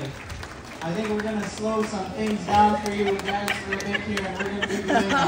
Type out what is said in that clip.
right. I think we're going to slow some things down for you guys for a bit here, and we're going to be you